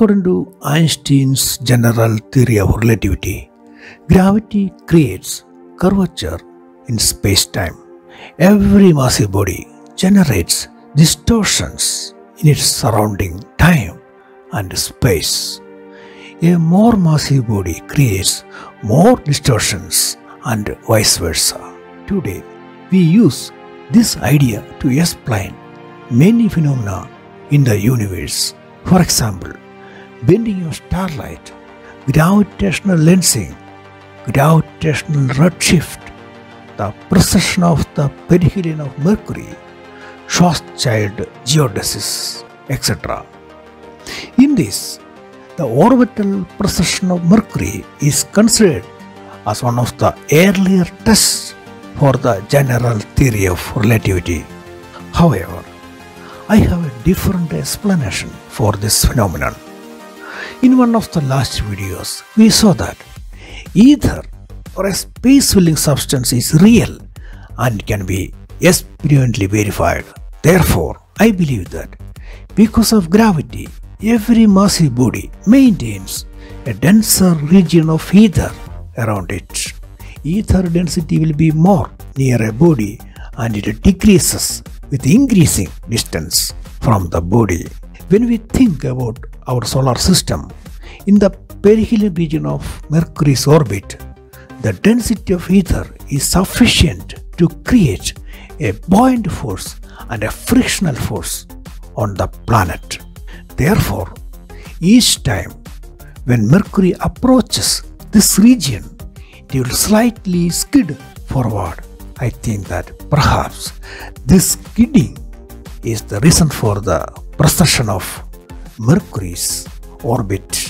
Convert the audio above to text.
According to Einstein's general theory of relativity, gravity creates curvature in space-time. Every massive body generates distortions in its surrounding time and space. A more massive body creates more distortions and vice versa. Today, we use this idea to explain many phenomena in the universe. For example, bending of starlight, without gravitational lensing, without gravitational redshift, the precession of the perihelion of Mercury, Schwarzschild geodesics, etc. In this, the orbital precession of Mercury is considered as one of the earlier tests for the general theory of relativity. However, I have a different explanation for this phenomenon. In one of the last videos, we saw that ether or a space filling substance is real and can be experimentally verified. Therefore, I believe that because of gravity, every massive body maintains a denser region of ether around it. Ether density will be more near a body and it decreases with increasing distance from the body. When we think about our solar system, in the perihelion region of Mercury's orbit, the density of ether is sufficient to create a buoyant force and a frictional force on the planet. Therefore, each time when Mercury approaches this region, it will slightly skid forward. I think that perhaps this skidding is the reason for the precession of Mercury's orbit